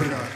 obrigado.